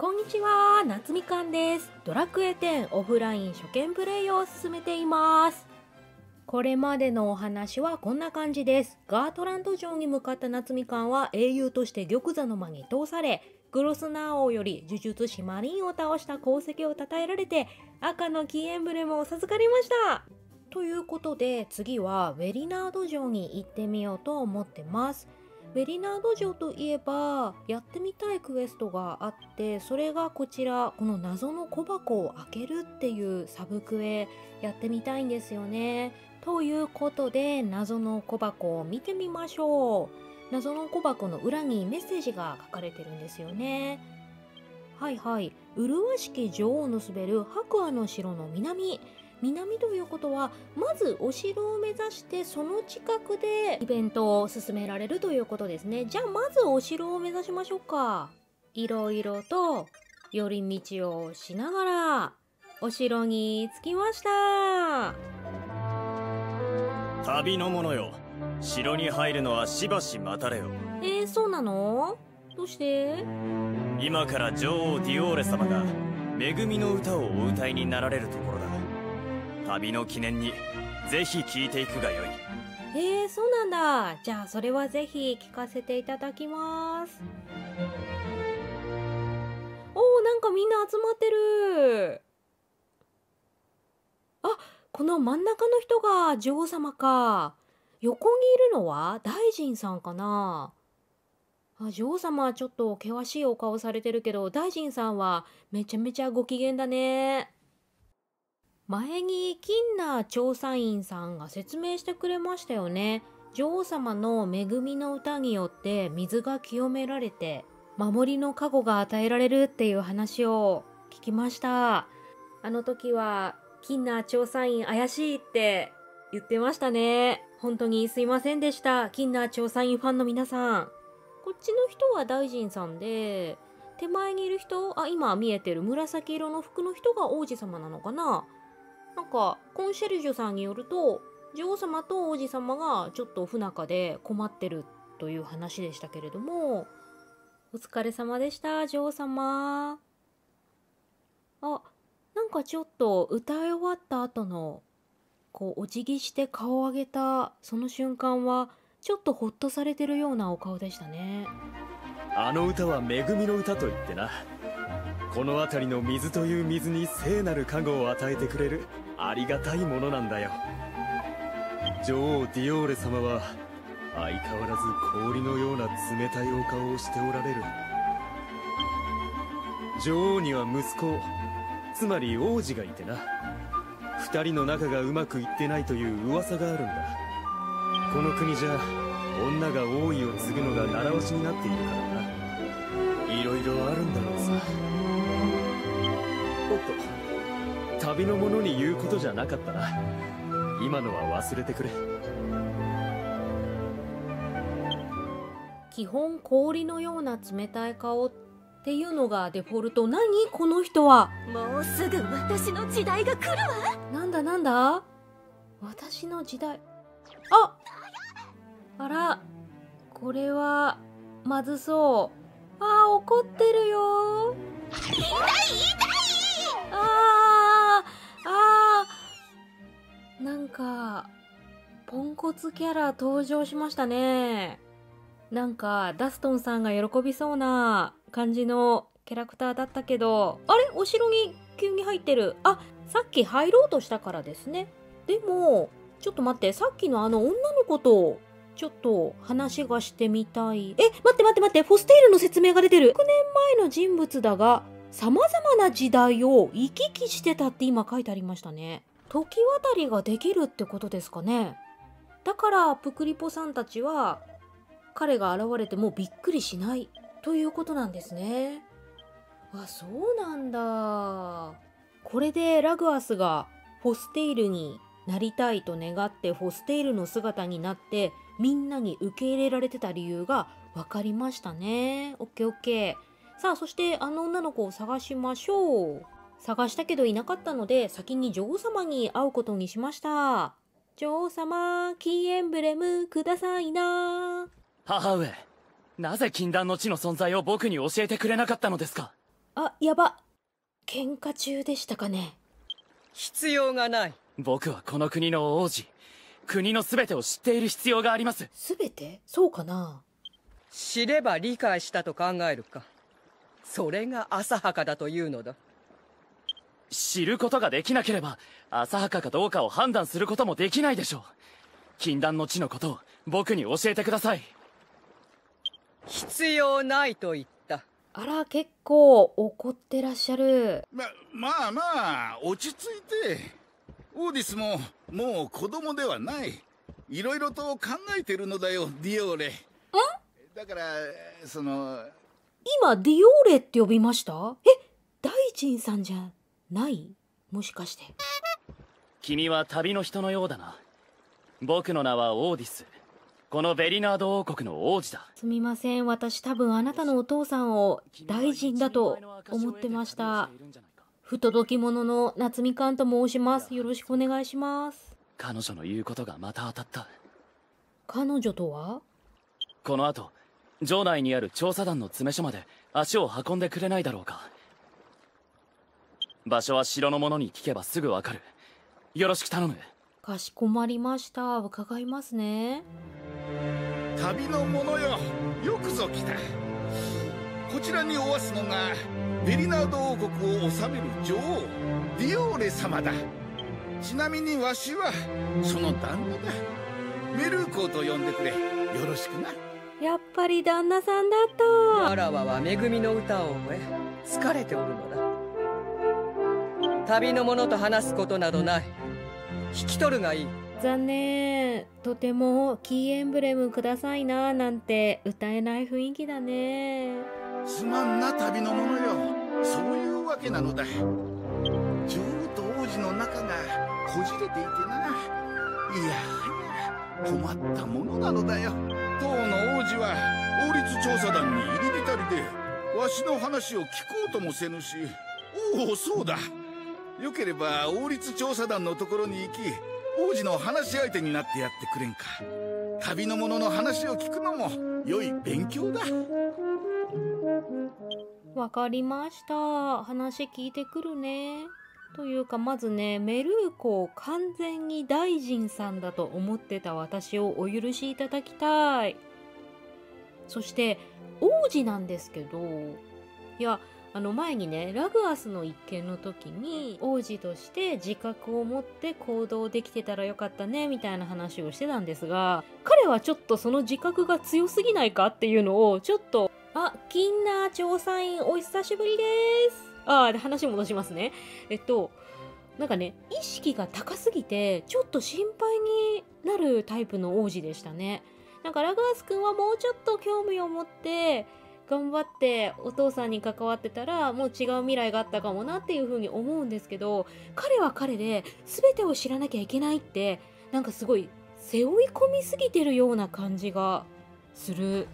こんにちは、夏みかんです。ドラクエ10オフライン初見プレイを進めています。これまでのお話はこんな感じです。ガートランド城に向かった夏みかんは英雄として玉座の間に通され、グロスナー王より呪術師マリンを倒した功績を称えられて、赤のキーエンブレムを授かりました。ということで次はウェリナード城に行ってみようと思ってます。ベリナード城といえばやってみたいクエストがあってそれがこちらこの謎の小箱を開けるっていうサブクエやってみたいんですよね。ということで謎の小箱を見てみましょう。謎の小箱の裏にメッセージが書かれてるんですよね。はいはい。麗しき女王の滑る白亜の城の南。南ということはまずお城を目指してその近くでイベントを進められるということですね。じゃあまずお城を目指しましょうか。いろいろと寄り道をしながらお城に着きました。旅の者よ城に入るのはしばし待たれよ。えー、そうなの？どうして？今から女王ディオーレ様が恵みの歌をお歌いになられるところだ旅の記念にぜひ聴いていくがよい。えー、そうなんだ。じゃあそれはぜひ聞かせていただきます。おーなんかみんな集まってる。あこの真ん中の人が女王様か。横にいるのは大臣さんかな。あ女王様はちょっと険しいお顔されてるけど大臣さんはめちゃめちゃご機嫌だね。前に金ナ調査員さんが説明してくれましたよね。女王様の恵みの歌によって水が清められて守りの加護が与えられるっていう話を聞きました。あの時は金ナ調査員怪しいって言ってましたね。本当にすいませんでした。金ナ調査員ファンの皆さん。こっちの人は大臣さんで手前にいる人あ今見えてる紫色の服の人が王子様なのかな。なんかコンシェルジュさんによると女王様と王子様がちょっと不仲で困ってるという話でしたけれどもお疲れ様でした女王様。あなんかちょっと歌い終わった後のこうお辞儀して顔を上げたその瞬間はちょっとホッとされてるようなお顔でしたね。あの歌は恵みの歌と言ってな。この辺りの水という水に聖なる加護を与えてくれるありがたいものなんだよ。女王ディオーレ様は相変わらず氷のような冷たいお顔をしておられる。女王には息子つまり王子がいてな。二人の仲がうまくいってないという噂があるんだ。この国じゃ女が王位を継ぐのが習わしになっているからな。いろいろあるんだ。旅の者に言うことじゃなかったな。今のは忘れてくれ。基本氷のような冷たい顔っていうのがデフォルト。何？この人は。もうすぐ私の時代が来るわ。なんだなんだ？私の時代。あ！あら。これはまずそう。あー怒ってるよ。痛い痛い。あーポンコツキャラ登場しましたね。なんかダストンさんが喜びそうな感じのキャラクターだったけど。あれ？お城に急に入ってる。あさっき入ろうとしたからですね。でもちょっと待って。さっきのあの女の子とちょっと話がしてみたい。え待って待って待って。フォステイルの説明が出てる。6年前の人物だが様々な時代を行き来してたって今書いてありましたね。時渡りができるってことですかね。だからプクリポさんたちは彼が現れてもびっくりしないということなんですね。あそうなんだ。これでラグアスがフォステイルになりたいと願ってフォステイルの姿になってみんなに受け入れられてた理由が分かりましたね。オッケーオッケー。さあそしてあの女の子を探しましょう。探したけどいなかったので先に女王様に会うことにしました。女王様キーエンブレムくださいな。母上なぜ禁断の地の存在を僕に教えてくれなかったのですか？ああ、やば。喧嘩中でしたかね。必要がない。僕はこの国の王子国の全てを知っている必要があります。すべて？そうかな。知れば理解したと考えるか。それが浅はかだというのだ知ることができなければ浅はかかどうかを判断することもできないでしょう。禁断の地のことを僕に教えてください。必要ないと言った。あら、結構怒ってらっしゃる。ままあまあ落ち着いて。オーディスももう子供ではない。いろいろと考えてるのだよディオーレ。だからその今、ディオーレって呼びました？え、大臣さんじゃない？もしかして。君は旅の人のようだな僕の名はオーディスこのベリナード王国の王子だすみません。私多分あなたのお父さんを大臣だと思ってました。不届き者の夏みかんと申します。よろしくお願いします。彼女の言うことがまた当たった彼女とは？この後城内にある調査団の詰め所まで足を運んでくれないだろうか場所は城の者に聞けばすぐわかる。よろしく頼む。かしこまりました。伺いますね。旅の者よ。よくぞ来た。こちらにおわすのがベリナード王国を治める女王ディオーレ様だ。ちなみにわしはその旦那だ。メルーコーと呼んでくれ。よろしくな。やっぱり旦那さんだった。わらわは恵みの歌を終え疲れておるのだ旅の者と話すことなどない。引き取るがいい。残念。とてもキーエンブレムくださいななんて歌えない雰囲気だね。すまんな旅の者よ。そういうわけなのだ。女王と王子の仲がこじれていてな。いやはや困ったものなのだよ。当の王子は王立調査団に入り浸りでわしの話を聞こうともせぬし。おおそうだよければ王立調査団のところに行き王子の話し相手になってやってくれんか旅の者の話を聞くのも良い勉強だわかりました。話聞いてくるね。というか、まずね、メルーコを完全に大臣さんだと思ってた私をお許しいただきたい。そして、王子なんですけど、いや、あの前にね、ラグアスの一件の時に、王子として自覚を持って行動できてたらよかったね、みたいな話をしてたんですが、彼はちょっとその自覚が強すぎないかっていうのを、ちょっとあ、キンナー調査員お久しぶりです。あーで、話戻しますね。えっと、なんかね、意識が高すぎて、ちょっと心配になるタイプの王子でしたね。なんかラガース君はもうちょっと興味を持って、頑張ってお父さんに関わってたら、もう違う未来があったかもなっていうふうに思うんですけど、彼は彼で全てを知らなきゃいけないって、なんかすごい背負い込みすぎてるような感じがする。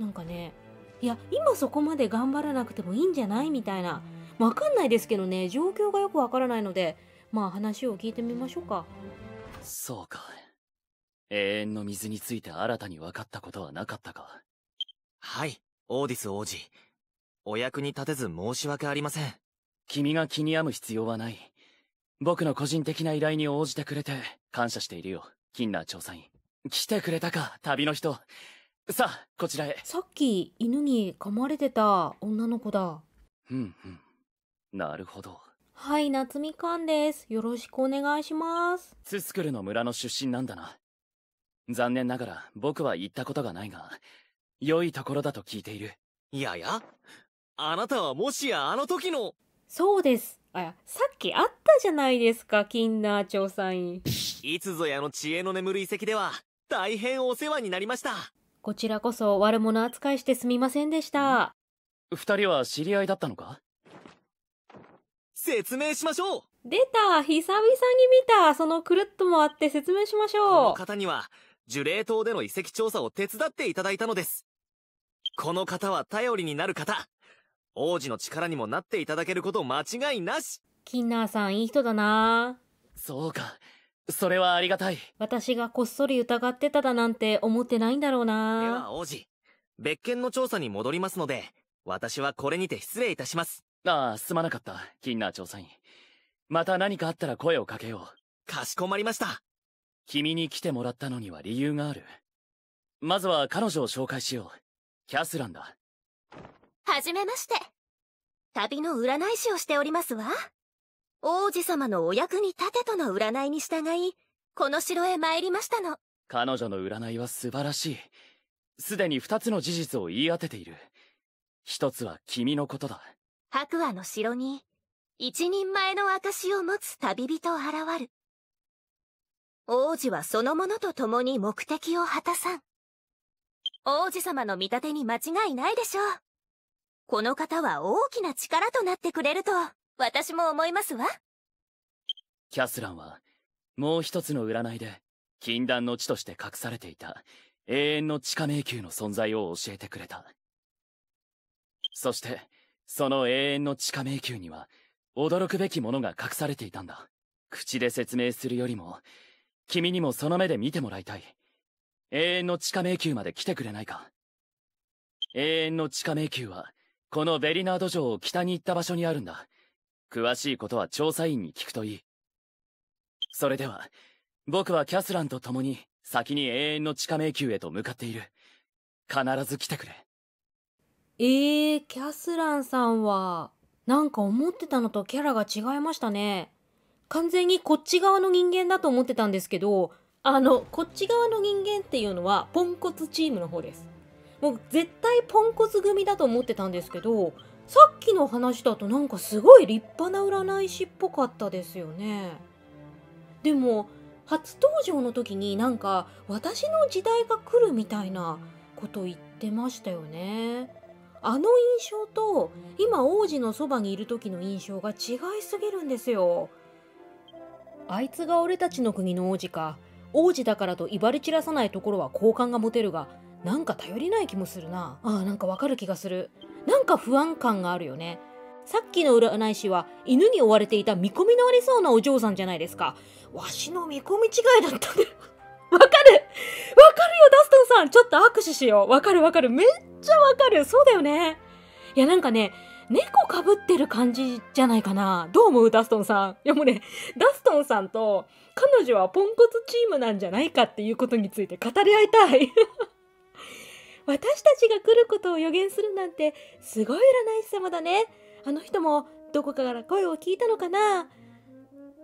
なんかね、いや、今そこまで頑張らなくてもいいんじゃないみたいな。わかんないですけどね、状況がよくわからないので、まあ話を聞いてみましょうか。そうか永遠の水について新たに分かったことはなかったかはい、オーディス王子。お役に立てず申し訳ありません。君が気に病む必要はない僕の個人的な依頼に応じてくれて感謝しているよキンナー調査員来てくれたか旅の人さあこちらへさっき犬に噛まれてた女の子だ。うんうんなるほどはい、夏みかんです。よろしくお願いします。ツスクルの村の出身なんだな残念ながら僕は行ったことがないが良いところだと聞いているいややあなたはもしやあの時の、そうです。あ、さっきあったじゃないですか、キンナー調査員。いつぞやの知恵の眠る遺跡では、大変お世話になりました。こちらこそ悪者扱いしてすみませんでした。二人は知り合いだったのか？説明しましょう出た久々に見たそのくるっともあって説明しましこのょう方には、樹齢島での遺跡調査を手伝っていただいたのです。この方は頼りになる方。王子の力にもなっていただけること間違いなし。キンナーさんいい人だなそうかそれはありがたい私がこっそり疑ってただなんて思ってないんだろうでなは王子、別件の調査に戻りますので、私はこれにて失礼いたします。ああ、すまなかった、キンナー調査員。また何かあったら声をかけよう。かしこまりました。君に来てもらったのには理由がある。まずは彼女を紹介しよう。キャスランだ。はじめまして。旅の占い師をしておりますわ。王子様のお役に立てとの占いに従い、この城へ参りましたの。彼女の占いは素晴らしい。すでに二つの事実を言い当てている。一つは君のことだ。白亜の城に、一人前の証を持つ旅人現る。王子はその者と共に目的を果たさん。王子様の見立てに間違いないでしょう。この方は大きな力となってくれると、私も思いますわ。キャスランは、もう一つの占いで、禁断の地として隠されていた永遠の地下迷宮の存在を教えてくれた。そして、その永遠の地下迷宮には、驚くべきものが隠されていたんだ。口で説明するよりも、君にもその目で見てもらいたい。永遠の地下迷宮まで来てくれないか。永遠の地下迷宮は、このベリナード城を北に行った場所にあるんだ。詳しいことは調査員に聞くといい。それでは、僕はキャスランと共に先に永遠の地下迷宮へと向かっている。必ず来てくれ。えー、キャスランさんは、なんか思ってたのとキャラが違いましたね。完全にこっち側の人間だと思ってたんですけど、あの、こっち側の人間っていうのは、ポンコツチームの方です。もう絶対ポンコツ組だと思ってたんですけど、さっきの話だとなんかすごい立派な占い師っぽかったですよね。でも、初登場の時になんか私の時代が来るみたいなこと言ってましたよね。あの印象と今王子のそばにいる時の印象が違いすぎるんですよ。あいつが俺たちの国の王子か。王子だからと威張り散らさないところは好感が持てるが、なんか頼りない気もするな。ああ、なんかわかる気がする。なんか不安感があるよね。さっきの占い師は犬に追われていた見込みのありそうなお嬢さんじゃないですか。わしの見込み違いだったね。わかるわかるよ、ダストンさんちょっと握手しよう。わかるわかる。めっちゃわかる。そうだよね。いや、なんかね、猫かぶってる感じじゃないかな。どう思うダストンさん？いやもうね、ダストンさんと彼女はポンコツチームなんじゃないかっていうことについて語り合いたい。私たちが来ることを予言するなんて、すごい占い師様だね。あの人もどこかから声を聞いたのかな？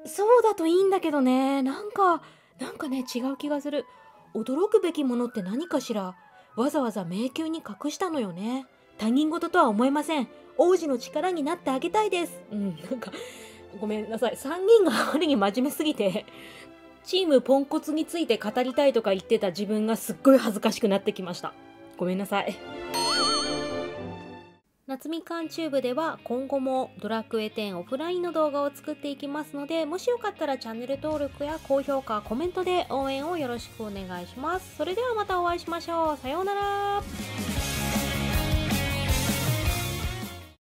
そうだといいんだけどね。なんか、なんかね、違う気がする。驚くべきものって何かしら？わざわざ迷宮に隠したのよね。他人事とは思えません。王子の力になってあげたいです。うん、なんか、ごめんなさい。3人があまりに真面目すぎて、チームポンコツについて語りたいとか言ってた自分がすっごい恥ずかしくなってきました。ごめんなさい。夏みかんチューブでは今後もドラクエ10オフラインの動画を作っていきますのでもしよかったらチャンネル登録や高評価コメントで応援をよろしくお願いしますそれではまたお会いしましょうさようなら